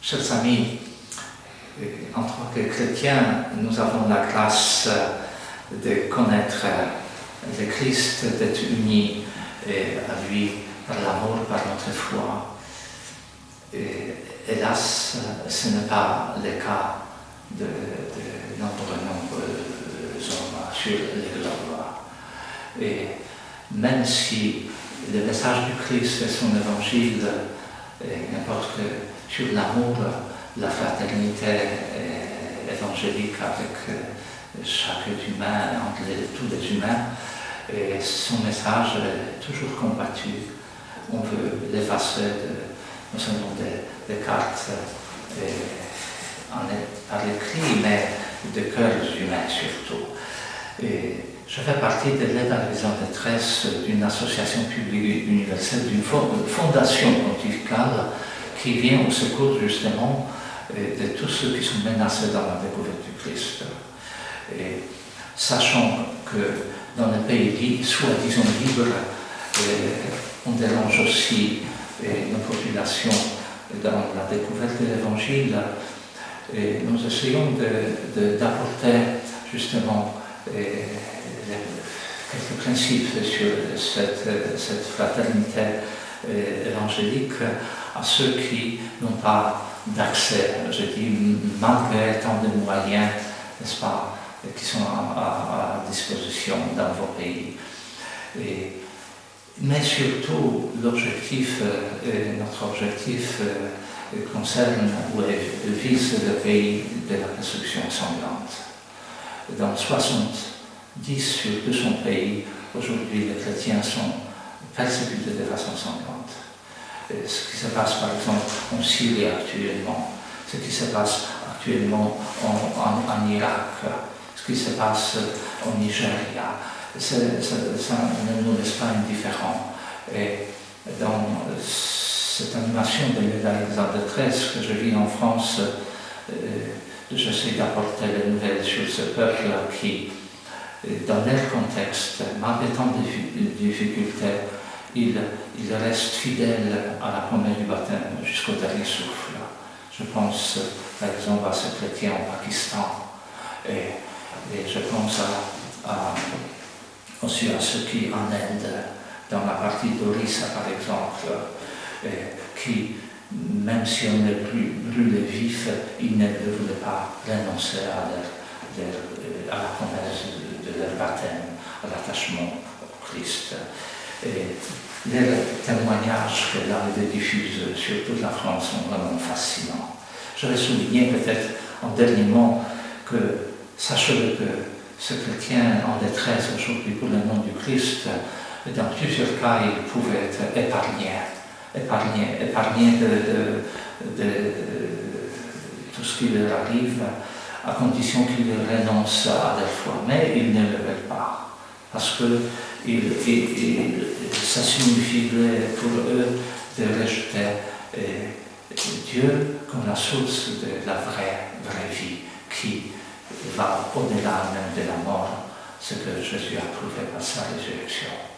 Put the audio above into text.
chers amis, en tant que chrétiens, nous avons la grâce de connaître le Christ, d'être unis à lui par l'amour, par notre foi. Hélas, ce n'est pas le cas de, de nombreux, nombreux hommes sur les globes. Et même si le message du Christ et son évangile n'importe sur l'amour, la fraternité évangélique avec chaque humain, entre tous les humains, et son message est toujours combattu. On veut l'effacer de, non seulement des, des cartes en, par l'écrit, mais de cœurs humains surtout. Et je fais partie de l'aide à la en détresse d'une association publique universelle, d'une fondation pontificale qui vient au secours justement de tous ceux qui sont menacés dans la découverte du Christ. Sachant que dans les pays soi-disant libres, on dérange aussi nos populations dans la découverte de l'Évangile. Nous essayons d'apporter justement quelques principes sur cette, cette fraternité évangélique à ceux qui n'ont pas d'accès, je dis, malgré tant de moyens, n'est-ce pas, qui sont à, disposition dans vos pays. Mais surtout, euh, notre objectif euh, concerne ou vise le pays de la construction sanglante. Dans 70 sur 200 pays, aujourd'hui, les chrétiens sont persécutés de façon sanglante. ce qui se passe par exemple en Syrie actuellement, ce qui se passe actuellement en Irak, ce qui se passe au Nigeria. Ça, ne nous laisse pas indifférents. Et dans cette animation de en détresse que je vis en France, euh, j'essaie d'apporter les nouvelles sur ce peuple qui, dans leur contexte, malgré tant de difficultés, il, il reste fidèle à la promesse du baptême jusqu'au dernier souffle. Je pense par exemple à ce chrétien au Pakistan. Et je pense aussi à ceux qui en Inde, dans la partie d'Orissa par exemple, qui, même si on est brûlé vif, ils ne voulaient pas renoncer à, à la promesse de, leur baptême, à l'attachement au Christ. Et les témoignages que l'arrivée diffuse sur toute la France sont vraiment fascinants. Je vais souligner peut-être en dernier mot que Sachez que ce chrétien en détresse aujourd'hui pour le nom du Christ, dans plusieurs cas, il pouvait être épargné, épargné, épargné de, tout ce qui leur arrive, à condition qu'il renonce à leur foi. Mais il ne le veut pas, parce que ça signifierait pour eux de rejeter euh, Dieu comme la source de la vraie, vraie vie qui va au-delà même de la mort, ce que Jésus a prouvé par sa résurrection.